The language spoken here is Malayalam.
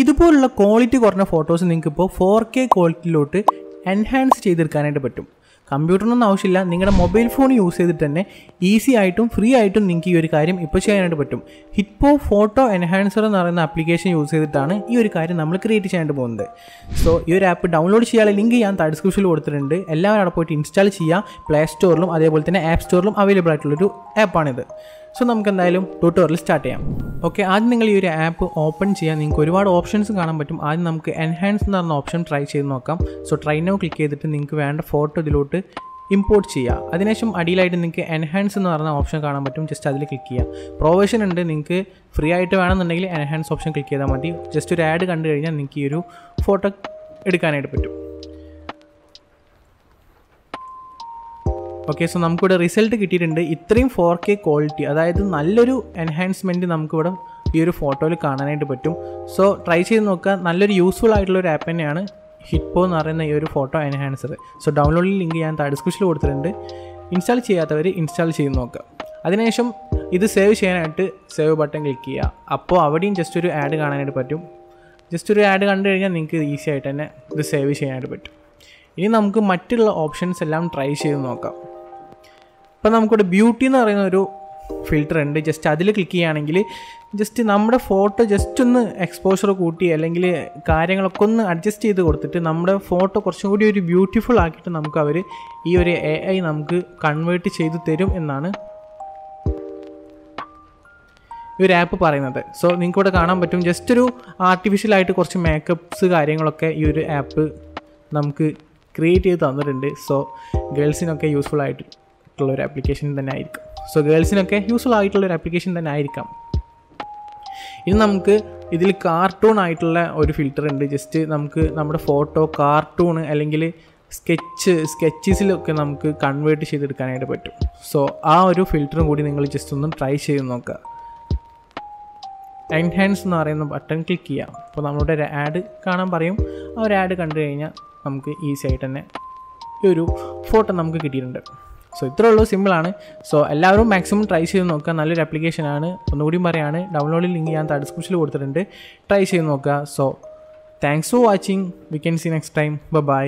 ഇതുപോലുള്ള ക്വാളിറ്റി കുറഞ്ഞ ഫോട്ടോസ് നിങ്ങൾക്ക് ഇപ്പോൾ ഫോർ കെ ക്വാളിറ്റിയിലോട്ട് എൻഹാൻസ് ചെയ്തെടുക്കാനായിട്ട് പറ്റും. കമ്പ്യൂട്ടറിനൊന്നും ആവശ്യമില്ല. നിങ്ങളുടെ മൊബൈൽ ഫോൺ യൂസ് ചെയ്തിട്ട് തന്നെ ഈസി ആയിട്ടും ഫ്രീ ആയിട്ടും നിങ്ങൾക്ക് ഈ ഒരു കാര്യം ഇപ്പോൾ ചെയ്യാനായിട്ട് പറ്റും. ഹിറ്റ്പോ ഫോട്ടോ എൻഹാൻസർ എന്ന് പറയുന്ന ആപ്ലിക്കേഷൻ യൂസ് ചെയ്തിട്ടാണ് ഈ ഒരു കാര്യം നമ്മൾ ക്രിയേറ്റ് ചെയ്യാനായിട്ട് പോകുന്നത്. സോ ഈ ഒരു ആപ്പ് ഡൗൺലോഡ് ചെയ്യാനുള്ള ലിങ്ക് ഞാൻ ഡിസ്ക്രിപ്ഷനിൽ കൊടുത്തിട്ടുണ്ട്. എല്ലാവരും അവിടെ പോയിട്ട് ഇൻസ്റ്റാൾ ചെയ്യാം. പ്ലേ സ്റ്റോറിലും അതേപോലെ തന്നെ ആപ്പ് സ്റ്റോറിലും അവൈലബിൾ ആയിട്ടുള്ളൊരു ആപ്പാണിത് സോ നമുക്ക് എന്തായാലും ട്യൂട്ടോറിയൽ സ്റ്റാർട്ട് ചെയ്യാം. ഓക്കെ ആദ്യം നിങ്ങൾ ഈ ഒരു ആപ്പ് ഓപ്പൺ ചെയ്യാൻ നിങ്ങൾക്ക് ഒരുപാട് ഓപ്ഷൻസ് കാണാൻ പറ്റും. ആദ്യം നമുക്ക് എൻഹാൻസ് എന്ന് പറഞ്ഞ ഓപ്ഷൻ ട്രൈ ചെയ്ത് നോക്കാം. സോ ട്രൈ നോ ക്ലിക്ക് ചെയ്തിട്ട് നിങ്ങൾക്ക് വേണ്ട ഫോട്ടോ ഇതിലോട്ട് ഇമ്പോർട്ട് ചെയ്യുക അതിനുശേഷം അടിയിലായിട്ട് നിങ്ങൾക്ക് എൻഹാൻസ് എന്ന് പറഞ്ഞ ഓപ്ഷൻ കാണാൻ പറ്റും. ജസ്റ്റ് അതിൽ ക്ലിക്ക് ചെയ്യുക പ്രൊവേഷൻ ഉണ്ട്. നിങ്ങൾക്ക് ഫ്രീ ആയിട്ട് വേണമെന്നുണ്ടെങ്കിൽ എൻഹാൻസ് ഓപ്ഷൻ ക്ലിക്ക് ചെയ്താൽ മതി. ജസ്റ്റ് ഒരു ആഡ് കണ്ടു കഴിഞ്ഞാൽ നിങ്ങൾക്ക് ഈ ഒരു ഫോട്ടോ എടുക്കാനായിട്ട് പറ്റും. ഓക്കെ സോ നമുക്കിവിടെ റിസൾട്ട് കിട്ടിയിട്ടുണ്ട് ഇത്രയും ഫോർ കെ ക്വാളിറ്റി അതായത് നല്ലൊരു എൻഹാൻസ്മെന്റ് നമുക്കിവിടെ ഈ ഒരു ഫോട്ടോയിൽ കാണാനായിട്ട് പറ്റും. സോ ട്രൈ ചെയ്ത് നോക്കുക. നല്ലൊരു യൂസ്ഫുൾ ആയിട്ടുള്ള ഒരു ആപ്പ് തന്നെയാണ് ഹിറ്റ്പോ എന്ന് പറയുന്ന ഈ ഒരു ഫോട്ടോ എൻഹാൻസർ സോ ഡൗൺലോഡിൽ ലിങ്ക് ഞാൻ ഡിസ്ക്രിപ്ഷനിൽ കൊടുത്തിട്ടുണ്ട്. ഇൻസ്റ്റാൾ ചെയ്യാത്തവർ ഇൻസ്റ്റാൾ ചെയ്ത് നോക്കുക. അതിനുശേഷം ഇത് സേവ് ചെയ്യാനായിട്ട് സേവ് ബട്ടൺ ക്ലിക്ക് ചെയ്യുക. അപ്പോൾ അവിടെയും ജസ്റ്റ് ഒരു ആഡ് കാണാനായിട്ട് പറ്റും. ജസ്റ്റ് ഒരു ആഡ് കണ്ടു കഴിഞ്ഞാൽ നിങ്ങൾക്ക് ഈസി ആയിട്ട് തന്നെ ഇത് സേവ് ചെയ്യാനായിട്ട് പറ്റും. ഇനി നമുക്ക് മറ്റുള്ള ഓപ്ഷൻസ് എല്ലാം ട്രൈ ചെയ്ത് നോക്കാം. ഇപ്പോൾ നമുക്കിവിടെ ബ്യൂട്ടി എന്ന് പറയുന്ന ഒരു ഫിൽറ്റർ ഉണ്ട്. ജസ്റ്റ് അതിൽ ക്ലിക്ക് ചെയ്യുകയാണെങ്കിൽ ജസ്റ്റ് നമ്മുടെ ഫോട്ടോ ജസ്റ്റ് ഒന്ന് എക്സ്പോഷർ കൂട്ടി അല്ലെങ്കിൽ കാര്യങ്ങളൊക്കെ ഒന്ന് അഡ്ജസ്റ്റ് ചെയ്ത് കൊടുത്തിട്ട് നമ്മുടെ ഫോട്ടോ കുറച്ചും കൂടി ഒരു ബ്യൂട്ടിഫുൾ ആക്കിയിട്ട് നമുക്ക് അവർ ഈ ഒരു എ ഐ നമുക്ക് കൺവേർട്ട് ചെയ്ത് തരും എന്നാണ് ഈ ഒരു ആപ്പ് പറയുന്നത്. സോ നിങ്ങൾക്ക് ഇവിടെ കാണാൻ പറ്റും. ജസ്റ്റ് ഒരു ആർട്ടിഫിഷ്യലായിട്ട് കുറച്ച് മേക്കപ്സ് കാര്യങ്ങളൊക്കെ ഈ ഒരു ആപ്പ് നമുക്ക് ക്രിയേറ്റ് ചെയ്ത് തന്നിട്ടുണ്ട്. സോ ഗേൾസിനൊക്കെ യൂസ്ഫുൾ ആയിട്ടുള്ള ഒരു ആപ്ലിക്കേഷൻ തന്നെ ആയിരിക്കും. സോ ഗേൾസിനൊക്കെ യൂസ്ഫുൾ ആയിട്ടുള്ള ഒരു ആപ്ലിക്കേഷൻ തന്നെ ആയിരിക്കാം. ഇനി നമുക്ക് ഇതിൽ കാർട്ടൂൺ ആയിട്ടുള്ള ഒരു ഫിൽറ്റർ ഉണ്ട്. ജസ്റ്റ് നമുക്ക് നമ്മുടെ ഫോട്ടോ കാർട്ടൂൺ അല്ലെങ്കിൽ സ്കെച്ച് സ്കെച്ചസിലൊക്കെ നമുക്ക് കൺവേർട്ട് ചെയ്തെടുക്കാനായിട്ട് പറ്റും. സോ ആ ഒരു ഫിൽറ്ററും കൂടി നിങ്ങൾ ജസ്റ്റ് ഒന്ന് ട്രൈ ചെയ്ത് നോക്കുക. എൻഹാൻസ് എന്ന് പറയുന്ന ബട്ടൺ ക്ലിക്ക് ചെയ്യാം. അപ്പോൾ നമ്മുടെ ഒരു ആഡ് കാണാൻ പറയും. ആ ഒരു ആഡ് കണ്ടു കഴിഞ്ഞാൽ നമുക്ക് ഈസി ആയിട്ട് തന്നെ ഈ ഒരു ഫോട്ടോ നമുക്ക് കിട്ടിയിട്ടുണ്ട്. സോ ഇത്രേ ഉള്ളൂ സിമ്പിളാണ് സോ എല്ലാവരും മാക്സിമം ട്രൈ ചെയ്ത് നോക്കുക. നല്ലൊരു ആപ്ലിക്കേഷനാണ് ഒന്നുകൂടിയും പറയാണ് ഡൗൺലോഡ് ലിങ്ക് ഞാൻ ഡിസ്ക്രിപ്ഷനിൽ കൊടുത്തിട്ടുണ്ട്. ട്രൈ ചെയ്ത് നോക്കുക. So thanks for watching we can see next time bye